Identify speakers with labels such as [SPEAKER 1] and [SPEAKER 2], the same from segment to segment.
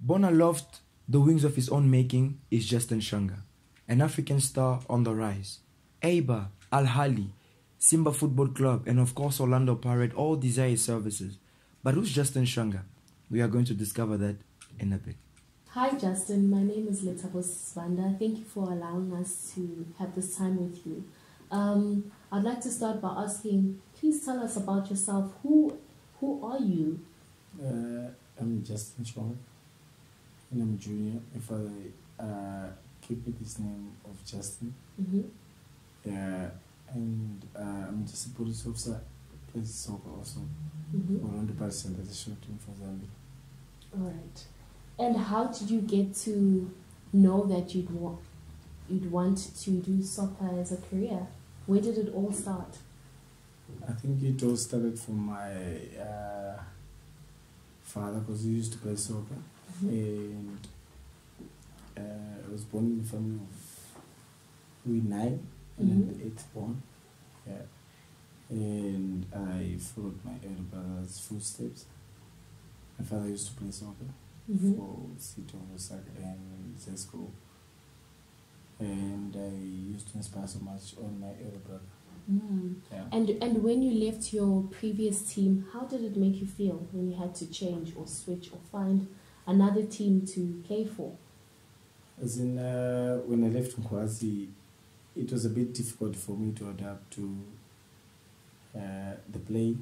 [SPEAKER 1] Born aloft the wings of his own making is Justin Shonga, an African star on the rise. Eibar, Al Ahly, Simba Football Club, and of course Orlando Pirate all desire his services. But who's Justin Shonga? We are going to discover that in a bit.
[SPEAKER 2] Hi, Justin. My name is Letabo Svanda. Thank you for allowing us to have this time with you. Um, I'd like to start by asking, please tell us about yourself. Who, who are you?
[SPEAKER 3] Uh, I'm Justin Chong, and I'm junior. If I uh, keep me this name of Justin.
[SPEAKER 2] Mm-hmm.
[SPEAKER 3] Yeah, and uh, I'm just a police officer. Plays soccer also.
[SPEAKER 2] Mm-hmm.
[SPEAKER 3] Around the person that's a short team for Zambia.
[SPEAKER 2] All right. And how did you get to know that you'd want you'd want to do soccer as a career? Where did it all start?
[SPEAKER 3] I think it all started from my uh, father because he used to play soccer,
[SPEAKER 2] Mhm.
[SPEAKER 3] and uh, I was born in the family of we nine, and I'm the eighth born. Yeah, and I followed my elder brother's footsteps. My father used to play soccer
[SPEAKER 2] Mhm.
[SPEAKER 3] for Osaka and Zesco, and I used to inspire so much on my elder brother.
[SPEAKER 2] Mm.
[SPEAKER 3] Yeah.
[SPEAKER 2] And and when you left your previous team, how did it make you feel when you had to change or switch or find another team to play for?
[SPEAKER 3] As in, uh, when I left Nkwazi, it was a bit difficult for me to adapt to uh, the play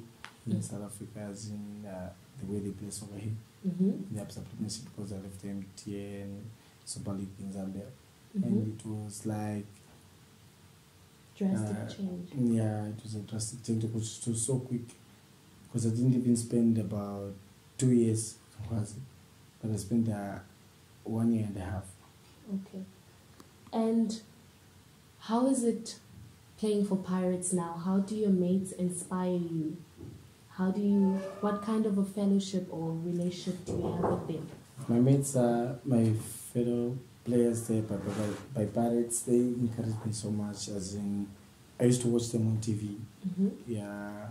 [SPEAKER 3] in
[SPEAKER 2] Mm.
[SPEAKER 3] South Africa, as in uh, the way they play soccer here.
[SPEAKER 2] Mm-hmm.
[SPEAKER 3] The Absa Premiership because I left the MTN Super League in Zambia.
[SPEAKER 2] Mm-hmm.
[SPEAKER 3] And it was like,
[SPEAKER 2] Drastic
[SPEAKER 3] uh,
[SPEAKER 2] change.
[SPEAKER 3] yeah, it was a drastic change because it was so quick. Because I didn't even spend about two years in Nkwazi, but I spent uh, one year and a half.
[SPEAKER 2] Okay. And how is it playing for Pirates now? How do your mates inspire you? How do you, what kind of a fellowship or relationship do you have with them?
[SPEAKER 3] My mates are my fellow players there by, by, by Pirates. They encourage me so much. As in, I used to watch them on TV.
[SPEAKER 2] Mm-hmm.
[SPEAKER 3] Yeah.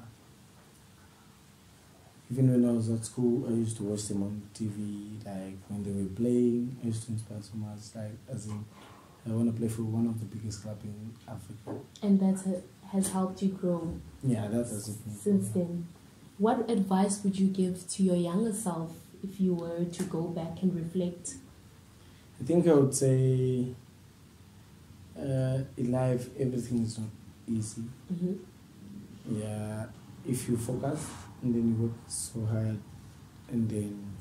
[SPEAKER 3] Even when I was at school, I used to watch them on TV. Like when they were playing, I used to inspire so much. Like as in, I want to play for one of the biggest club in Africa.
[SPEAKER 2] And that has helped you grow
[SPEAKER 3] Yeah, that has it.
[SPEAKER 2] since then. What advice would you give to your younger self if you were to go back and reflect?
[SPEAKER 3] I think I would say, uh, in life, everything is not easy.
[SPEAKER 2] Mm-hmm.
[SPEAKER 3] yeah if you focus and then you work so hard and then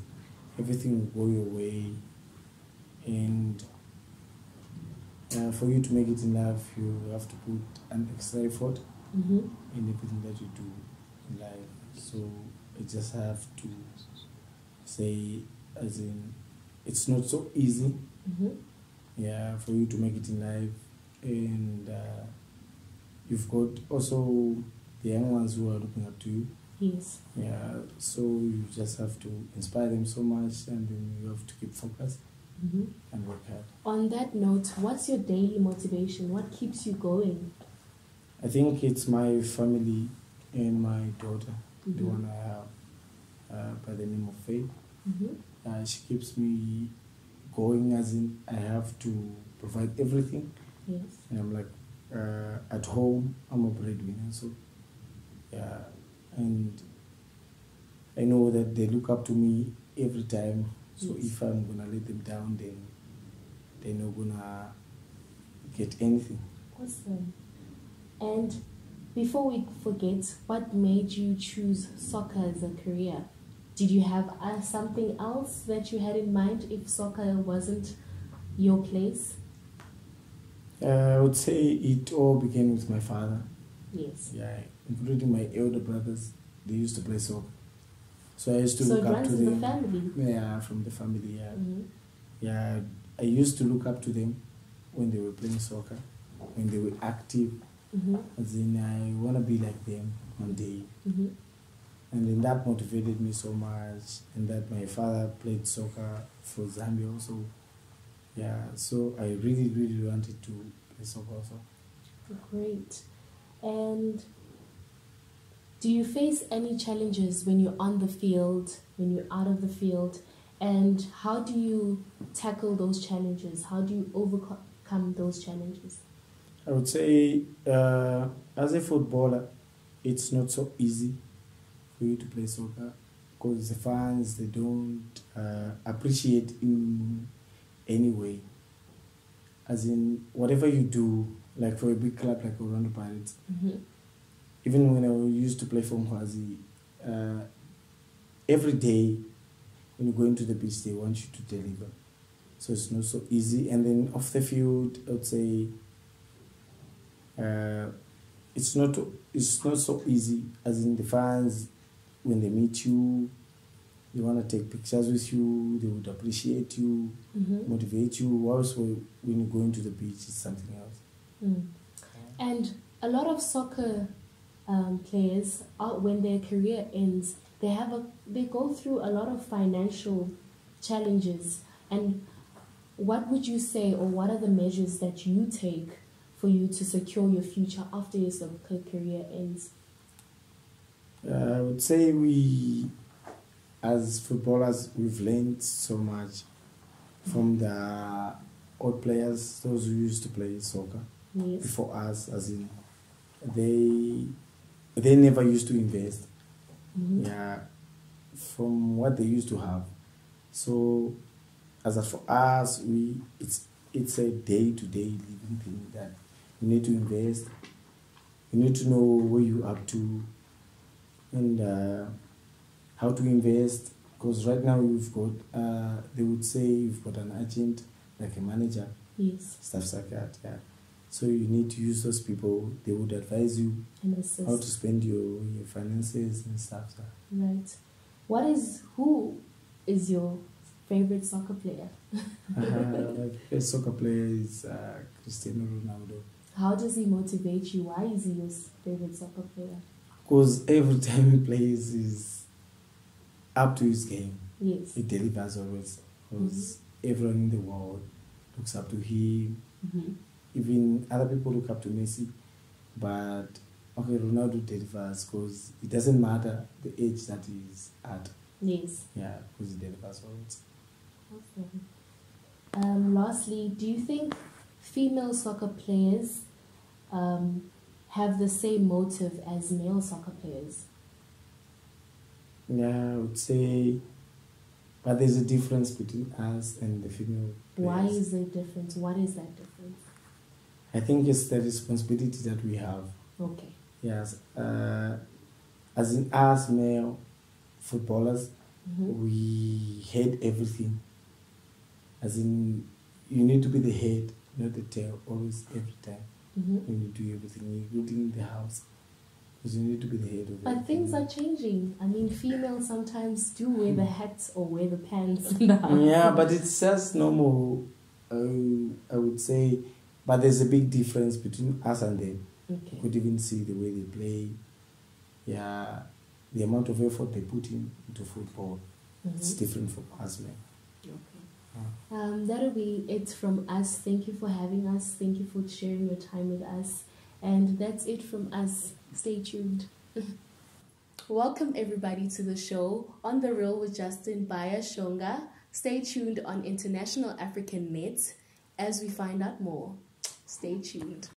[SPEAKER 3] everything will go your way and uh, for you to make it in life you have to put an extra effort
[SPEAKER 2] Mm-hmm.
[SPEAKER 3] in everything that you do in life so i just have to say as in it's not so easy
[SPEAKER 2] Mm-hmm.
[SPEAKER 3] yeah for you to make it in life and uh, you've got also the young ones who are looking up to you
[SPEAKER 2] Yes.
[SPEAKER 3] yeah so you just have to inspire them so much and then you have to keep focused
[SPEAKER 2] Mm-hmm.
[SPEAKER 3] and work hard
[SPEAKER 2] On that note, what's your daily motivation? What keeps you going?
[SPEAKER 3] i think it's my family and my daughter the
[SPEAKER 2] Mhm.
[SPEAKER 3] one i have uh, by the name of faith
[SPEAKER 2] Mm-hmm.
[SPEAKER 3] uh, she keeps me going as in i have to provide everything
[SPEAKER 2] Yes.
[SPEAKER 3] and I'm like uh, at home I'm a breadwinner so yeah and I know that they look up to me every time so
[SPEAKER 2] Yes.
[SPEAKER 3] if I'm gonna let them down then they're not gonna get anything
[SPEAKER 2] Awesome. And before we forget, what made you choose soccer as a career? Did you have uh, something else that you had in mind if soccer wasn't your place?
[SPEAKER 3] uh, I would say it all began with my father
[SPEAKER 2] Yes.
[SPEAKER 3] yeah including my elder brothers they used to play soccer so I used to
[SPEAKER 2] So
[SPEAKER 3] look up
[SPEAKER 2] runs
[SPEAKER 3] to
[SPEAKER 2] in the
[SPEAKER 3] them
[SPEAKER 2] family.
[SPEAKER 3] yeah from the family yeah
[SPEAKER 2] Mhm.
[SPEAKER 3] Yeah, I used to look up to them when they were playing soccer, when they were active.
[SPEAKER 2] Mhm.
[SPEAKER 3] As in, I want to be like them one day.
[SPEAKER 2] Mhm.
[SPEAKER 3] And then that motivated me so much. And that my father played soccer for Zambia also. Yeah, so I really, really wanted to play soccer also.
[SPEAKER 2] Great. And do you face any challenges when you're on the field, when you're out of the field? And how do you tackle those challenges? How do you overcome those challenges?
[SPEAKER 3] I would say, uh, as a footballer, it's not so easy for you to play soccer because the fans they don't uh, appreciate in any way. As in, whatever you do, like for a big club like Orlando Pirates,
[SPEAKER 2] Mm-hmm.
[SPEAKER 3] even when I used to play for Nkwazi, uh, every day when you go into the pitch, they want you to deliver. So it's not so easy. And then off the field, I would say uh, it's not it's not so easy. As in the fans, when they meet you, they want to take pictures with you. They would appreciate you,
[SPEAKER 2] Mm-hmm.
[SPEAKER 3] motivate you. Whilst when when you go into the beach it's something else.
[SPEAKER 2] Mm. And a lot of soccer um, players, uh, when their career ends, they have a they go through a lot of financial challenges. And what would you say, or what are the measures that you take for you to secure your future after your soccer career ends?
[SPEAKER 3] Uh, I would say we, as footballers, we've learned so much from the old players, those who used to play soccer
[SPEAKER 2] Yes.
[SPEAKER 3] before us. As in, they they never used to invest.
[SPEAKER 2] Mhm.
[SPEAKER 3] Yeah, from what they used to have. So, as a, for us, we it's it's a day to day living thing that you need to invest. You need to know where you up to, and uh, how to invest. Because right now you've got, uh, they would say you've got an agent, like a manager,
[SPEAKER 2] Yes.
[SPEAKER 3] stuff like that. Yeah. So you need to use those people. They would advise you
[SPEAKER 2] And
[SPEAKER 3] how to spend your, your finances and stuff. So.
[SPEAKER 2] Right. What is who is your favorite soccer player?
[SPEAKER 3] Uh, my favorite soccer player is uh, Cristiano Ronaldo.
[SPEAKER 2] How does he motivate you? Why is he your favorite soccer player?
[SPEAKER 3] Because every time he plays, he's up to his game.
[SPEAKER 2] Yes.
[SPEAKER 3] He delivers always. Because everyone in the world looks up to him.
[SPEAKER 2] hmm
[SPEAKER 3] Even other people look up to Messi. But okay, Ronaldo delivers because it doesn't matter the age that he's at.
[SPEAKER 2] Yes.
[SPEAKER 3] Yeah, because he delivers always.
[SPEAKER 2] Awesome. Um, lastly, do you think female soccer players um, have the same motive as male soccer players?
[SPEAKER 3] Yeah, I would say, but there's a difference between us and the female.
[SPEAKER 2] Why is there difference? What is that difference?
[SPEAKER 3] I think it's the responsibility that we have.
[SPEAKER 2] Okay.
[SPEAKER 3] Yes, uh, as in us male footballers,
[SPEAKER 2] hmm
[SPEAKER 3] we hate everything. As in, you need to be the head, not the tail, always every time
[SPEAKER 2] hmm
[SPEAKER 3] when you do everything, including the house. Because you need to be the head of
[SPEAKER 2] But
[SPEAKER 3] everything.
[SPEAKER 2] things are changing. I mean, females sometimes do wear the hats or wear the pants in the house.
[SPEAKER 3] Yeah, but it's just normal. Uh, I would say, but there's a big difference between us and them. You could even see the way they play. Yeah, the amount of effort they put in into football. It's
[SPEAKER 2] Mhm.
[SPEAKER 3] different from us, men.
[SPEAKER 2] Okay. Um, that'll be it from us. Thank you for having us. Thank you for sharing your time with us. And that's it from us. Stay tuned. Welcome everybody to the show On the Real with Justin Baya Shonga. Stay tuned on International African Net as we find out more. Stay tuned.